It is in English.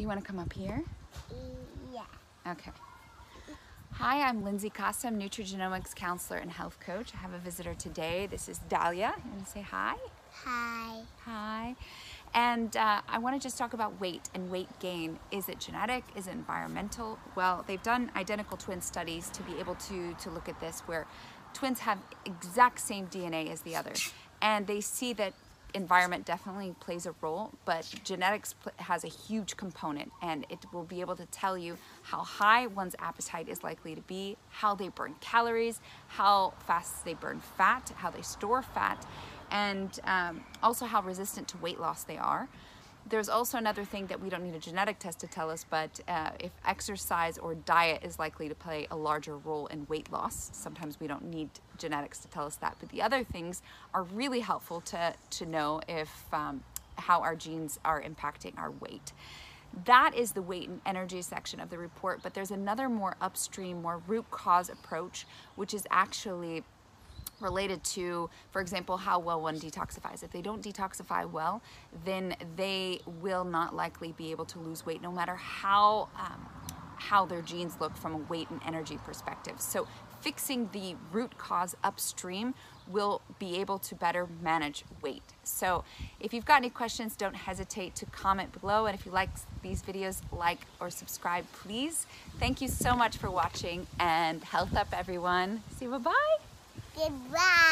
You want to come up here? Yeah. Okay. Hi, I'm Lindsay Costa. I'm nutrigenomics counselor and health coach. I have a visitor today. This is Dahlia. You want to say hi? Hi. Hi. And uh, I want to just talk about weight and weight gain. Is it genetic? Is it environmental? Well, they've done identical twin studies to be able to, to look at this where twins have exact same DNA as the other. And they see that environment definitely plays a role, but genetics has a huge component and it will be able to tell you how high one's appetite is likely to be, how they burn calories, how fast they burn fat, how they store fat, and um, also how resistant to weight loss they are. There's also another thing that we don't need a genetic test to tell us, but uh, if exercise or diet is likely to play a larger role in weight loss, sometimes we don't need genetics to tell us that. But the other things are really helpful to, to know if um, how our genes are impacting our weight. That is the weight and energy section of the report, but there's another more upstream, more root cause approach, which is actually related to, for example, how well one detoxifies. If they don't detoxify well, then they will not likely be able to lose weight no matter how, um, how their genes look from a weight and energy perspective. So fixing the root cause upstream will be able to better manage weight. So if you've got any questions, don't hesitate to comment below. And if you like these videos, like or subscribe, please. Thank you so much for watching and health up everyone. See you, bye-bye. Goodbye.